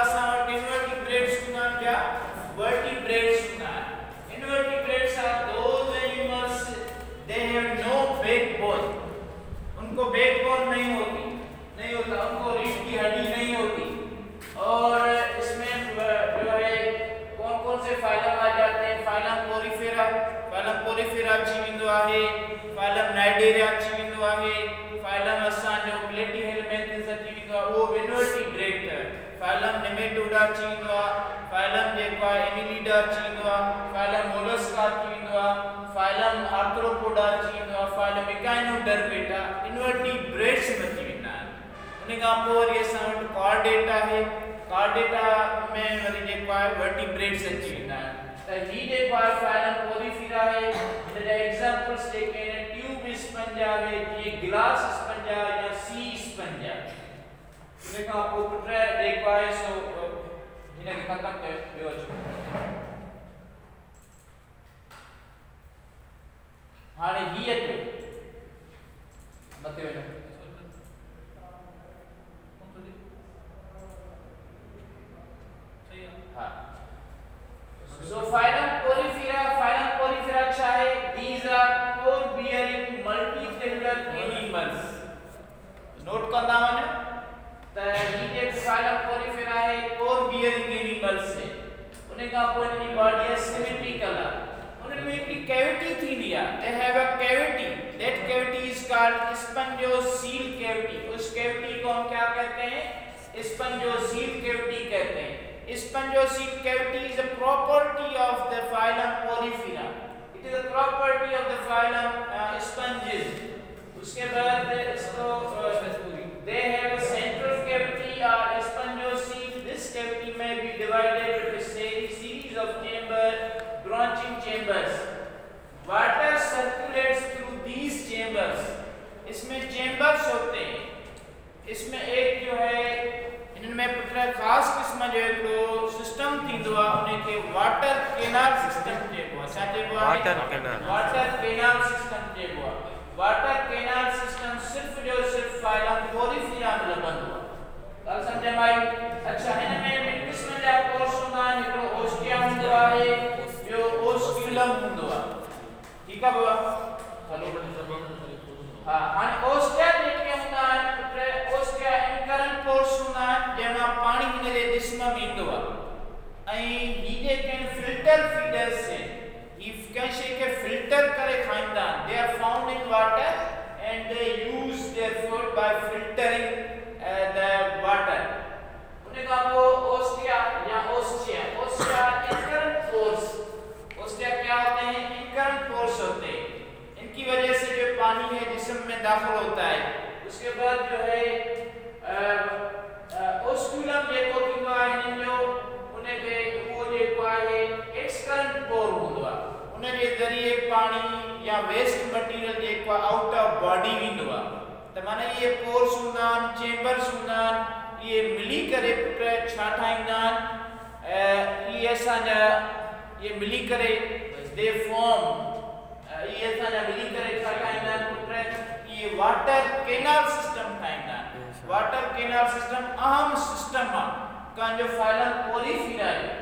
असां वटि इनवर्टिब्रेट्स हूंदा आहिनि क्या vertebrates हूंदा आहिनि invertebrates are those animals they have no backbone उनको बैकबोन नहीं होती नहीं होता उनको अची वेंदो आहे फाइलम आर्थ्रोपोडा अची वेंदो आहे फाइलम इकाइनोडर्मेटा इनवर्टिब्रेट्स में अची वेंदा आहिनि उन खां पोइ वरी असां वटि कॉर्डेटा आहे कॉर्डेटा में वरी जेको आहे वर्टिब्रेट्स अची वेंदा आहिनि त ही जेको आहे फाइलम पोरिफेरा आहे हिन जा एग्जांपल्स जेके आहिनि ट्यूब स्पंज आहे जीअं गिलास स्पंज या सी स्पंज आहे उन खां पोइ पुट जेको सो हिनखे ख़तमु कयो ॿियो अचो हाणे हीअ अचो मथे वञो हाँ So phylum Porifera, phylum Porifera अच्छा है. These are core bearing multicellular animals. Note कंदा वञो त ही जे phylum Porifera है core bearing animals है. उन खां पोइ इनजी बॉडी आहे सिमेट्रिकल उन्हनि में हिकिड़ी कैविटी थींदी आहे. They have a cavity. That cavity is called spongiocele cavity. उस कैविटी को हम क्या कहते हैं? स्पंजोसील कैविटी कहते हैं. Cavity is a property of the phylum Porifera. It is a property of the phylum uh, sponges. उसके बाद इसको they Water circulates through these chambers. इसमें chambers होते हैं. इसमें एक जो है इनमें पुत्र खास किस्म जो हिकिड़ो सिस्टम थींदो आहे उनखे वाटर केनाल सिस्टम चइबो आहे छा चइबो आहे water canal water canal system चइबो आहे वाटर केनाल सिस्टम सिर्फ़ जो सिर्फ़ फाइलम पोरिफेरा में लॻंदो आहे ॻाल्हि सम्झ में आई ठीकु आहे बाबा? हलो हा हाणे ओस्टिया जेके हूंदा आहिनि पुट ओस्टिया इनकरंट पोर्स हूंदा आहिनि जंहिंमां पाणी हिन जे जिस्म में आहे ऐं ही जेके आहिनि फ़िल्टर फीडर्स ही कंहिं शइ खे फ़िल्टर करे आहिनि they are found in water and they use their food by filtering the water उन खां पोइ ओस्टिया या ostia ostia incurrent pores ostia क्या होते हैं इनकरंट होते हैं। इनकी वजह से जो पानी है जिस्म में दाखिल होता है। उसके बाद जो है ओस्कुलम जेको जो उनखे उहो जेको आहे एक्सकरंट पोर हूंदो उन ज़रिए पाणी या वेस्ट मटीरियल जेको आउट ऑफ़ बॉडी वेंदो आहे त माना इहे पोर्स हूंदा आहिनि चेंबर्स मिली करे छा ठाहींदा आहिनि इहे इहे मिली करे दे फॉर्म ये असांजा मिली करे छा ठाहींदा आहिनि पुट इहे वाटर केनाल सिस्टम ठाहींदा आहिनि वाटर केनाल सिस्टम अहम सिस्टम आहे कंहिंजो फाइलम पोरिफेरा आहे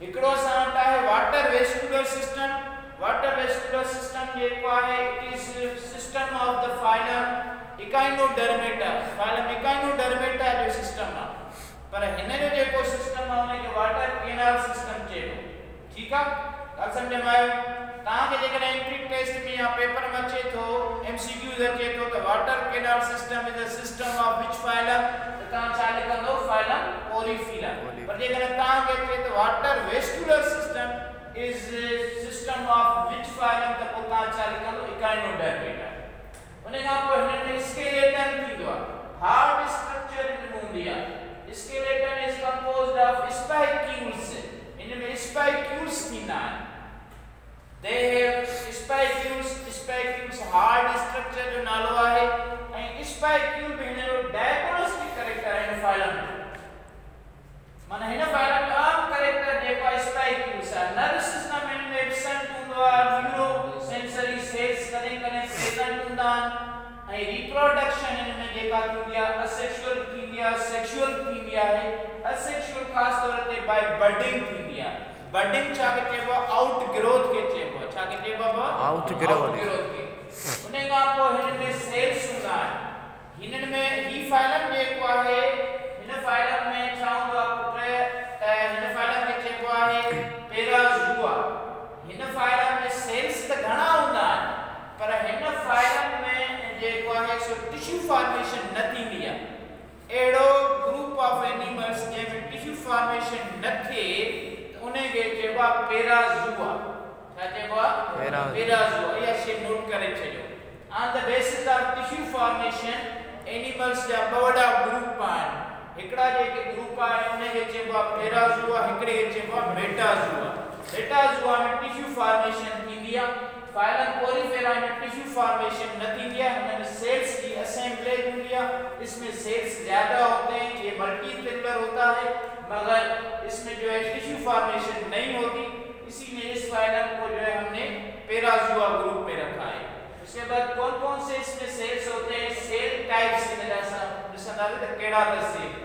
हिकिड़ो वटि आहे water vascular system water vascular system जेको आहे it is system of the phylum Echinodermata phylum Echinodermata जो सिस्टम आहे पर हिन जो जेको सिस्टम आहे उनखे वाटर केनाल सिस्टम चइबो ठीकु आहे ॻाल्हि सम्झ में आयो तव्हांखे जेकॾहिं एंट्री टेस्ट में या पेपर में अचे थो एमसीक्यूज़ अचे थो त water canal system is a system of which phylum त तव्हां छा लिखंदो? फाइलम पोरिफेरा पर जेकॾहिं तव्हांखे अचे त water vascular system is system of which phylum त पोइ तव्हां छा लिखंदो? इकाइनोडर्मेटा उन खां पोइ हिन में स्केलेटन थींदो आहे. हार्ड स्ट्रक्चर हिन में हूंदी आहे. Skeleton is composed of spicules हिन में स्पाइक्यूल्स थींदा आहिनि. They have spicules spicules hard structure जो नालो आहे, ऐं बि हिन जो diagnostic character आहे हिन फाइलम माना हिन फाइलम जो आम कैरेक्टर जेको आहे स्पाइक्यूल्स आहे। नर्व सिस्टम हिन में एब्सेंट हूंदो आहे न्यूरो सेंसरी सेल्स कॾहिं कॾहिं प्रेजेंट हूंदा आहिनि। ऐं रिप्रोडक्शन हिन में जेका थींदी आहे असेक्सुअल थींदी आहे सेक्सुअल थींदी आहे। असेक्सुअल ख़ासि तौर ते बाय बडिंग थींदी आहे। बडिंग छा खे चइबो आउट ग्रोथ खे चइबो आहे छा खे चइबो आहे Out growth. खे उन खां हिन में सेल्स हूंदा आहिनि हिननि में ही फाइलम जेको आहे हिन फाइलम में छा हूंदो आहे पुट हिन फाइलम के खे चइबो आहे पेराज़ुआ हिन फाइलम में सेल्स त घणा हूंदा आहिनि पर हिन फाइलम में जेको आहे सो टिश्यू फॉर्मेशन न थींदी आहे अहिड़ो ग्रुप ऑफ़ एनिमल्स जंहिंमें टिश्यू फॉर्मेशन न चइबो आहे Perazua. पेराज़ुआ इहा शइ नोट करे छॾियो on the basis of tissue formation animals जा ॿ वॾा ग्रुप आहिनि हिकिड़ा जेके ग्रुप आहिनि उन खे चइबो आहे पेराज़ुआ हिकिड़े खे चइबो आहे मेटाज़ुआ मेटाज़ुआ में टिश्यू फॉर्मेशन थींदी आहे फाइलम पोरीफेरा में टिश्यू फॉर्मेशन न थींदी आहे हिन सेल्स की असेंबलेज हूंदी आहे इसमें सेल्स ज़्यादा होते हैं ये मल्टीसेलुलर होता है। मगर इसमें जो है टिश्यू फॉर्मेशन नहीं होती, इसीलिए इस फाइलम को जो है हमने पेराजुआ ग्रुप में रखा है। उसके बाद कौन कौन से इसमें सेल्स होते हैं? सेल टाइप्स में जैसा ॾिसंदा त कहिड़ा त cell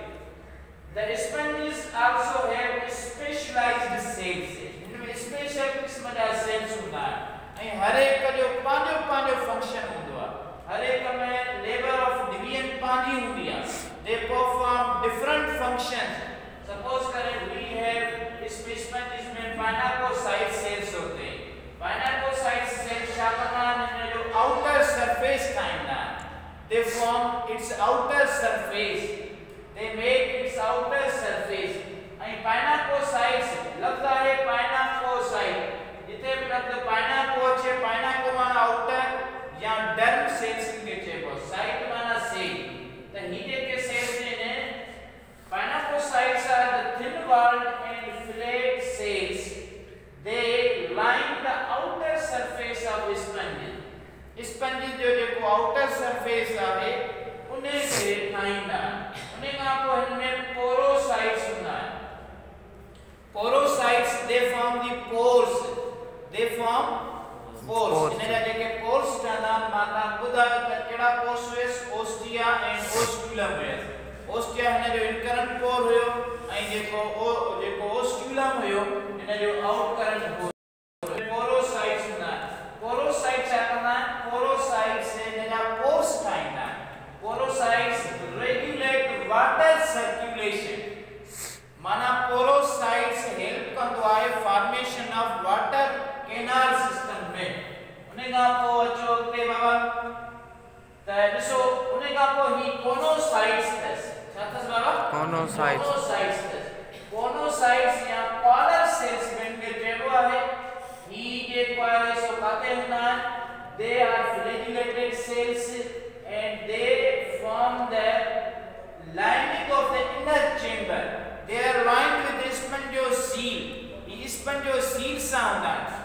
The sponges also have specialized cells. इनमें स्पेशल किस्म जा सेल्स हूंदा आहिनि ऐं हर एक जो पंहिंजो पंहिंजो फ़ंक्शन हूंदो आहे हर एक में लेवल ऑफ़ डिवीज़न पंहिंजी हूंदी आहे they perform different functions suppose करें वी हैव इसमें स्पंजेस में पाइनाकोसाइट सेल्स होते हैं पाइनाकोसाइट सेल्स छा कंदा आहिनि हिन जो आउटर सरफेस ठाहींदा आहिनि they form its outer surface they make its outer surface ऐं पाइनाकोसाइट्स लफ़्ज़ आहे सरफेस आहे उन खे ठाहींदा उन खां पोइ हिन में पोरोसाइट्स हूंदा आहिनि porocytes they form the pores they form pores. हिन जा जेके पोर्स ठहंदा आहिनि माँ तव्हां ॿुधायो त कहिड़ा पोर्स हुयसि ओस्टिया ऐं ओस्क्यूलम हुयसि ओस्टिया हिन जो इनकरंट पोर हुयो ऐं जेको ओ जेको ओस्क्यूलम हुयो हिन जो आउट करंट पोर पोरोसाइट्स हूंदा आहिनि पोरोसाइट्स छा कंदा आहिनि पोरोसाइट्स हिन जा पोर्स ठाहींदा आहिनि पोरोसाइट्स रेगुलेट वाटर सर्कुलेशन माना पोरोसाइट्स हेल्प कंदो आहे formation of water canal system में उन खां पोइ अचो अॻिते बाबा त ॾिसो उन खां पोइ ही? कोनोसाइट्स अथसि छा अथसि बाबा Conocytes. कोनोसाइट्स अथसि कोनोसाइट्स या कॉलर सेल्स में के चइबो आहे ही जेको आहे सो काथे हूंदा they are flagellated cells and they form the lining of the inner chamber. They are lined with spongiosele ही spongiosele सां हूंदा आहिनि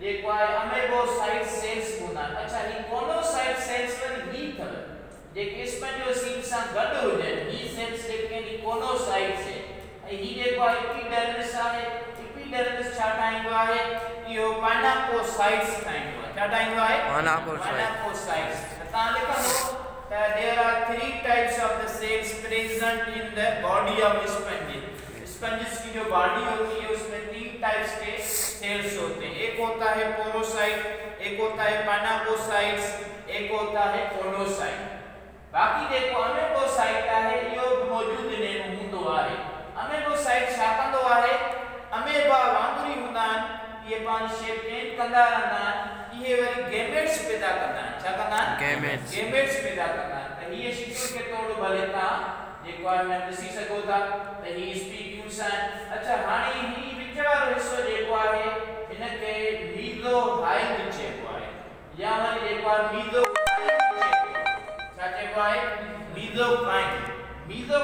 जेको आहे अमेबोसाइट सेल्स हूंदा आहिनि अच्छा ही कोनोसाइट सेल्स वरी ही? अथव जेके स्पंजोसील सां गॾु हुजनि ही सेल्स जेके आहिनि कोनोसाइट्स ऐं ही जेको आहे एपिडर्मिस आहे एपिडर्मिस छा ठाहींदो आहे इहो पाइनाकोसाइट्स ठाहींदो आहे छा ठाहींदो आहे Monococytes. Monococytes. त तव्हां लिखंदो त there are three types of the cells present in the body of sponges. की जो बॉडी होती है उसमें तीन टाइप्स के सेल्स होते हैं। एक होता है पोरोसाइट एक होता है पानाकोसाइट्स एक होता है कोलोसाइट बाकी देखो अमेबोसाइट आहे इहो बि मौजूद ने हूंदो आहे अमेबोसाइट छा कंदो आहे अमेबा वांगुरु ई हूंदा आहिनि इहे पंहिंजी शेप चेंज कंदा आहिनि इहे वरी गेमेट्स पैदा आहिनि छा आहिनि Gametes. गेमेट्स पैदा आहिनि त हीअ शिकिल के तौर भले तव्हां जेको में ॾिसी सघो था त ही स्पीक्यूल्स आहिनि अच्छा हाणे ही विच वारो हिसो जेको आहे हिन खे मीज़ो हाइल चइबो आहे या वरी जेको आहे मीज़ो छा चइबो आहे मीज़ो मीज़ो